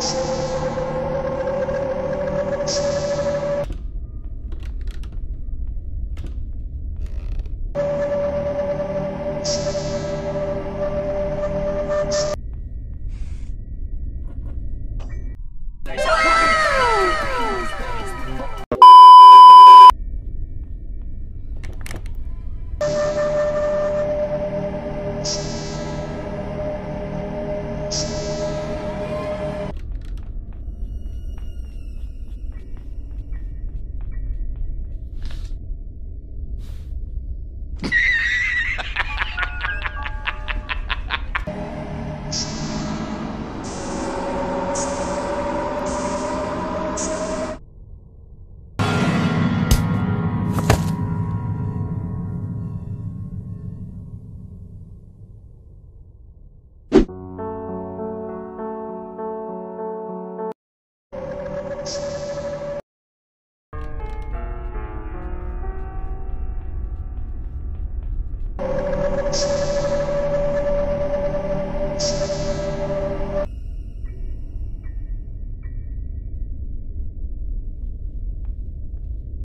Thanks. you.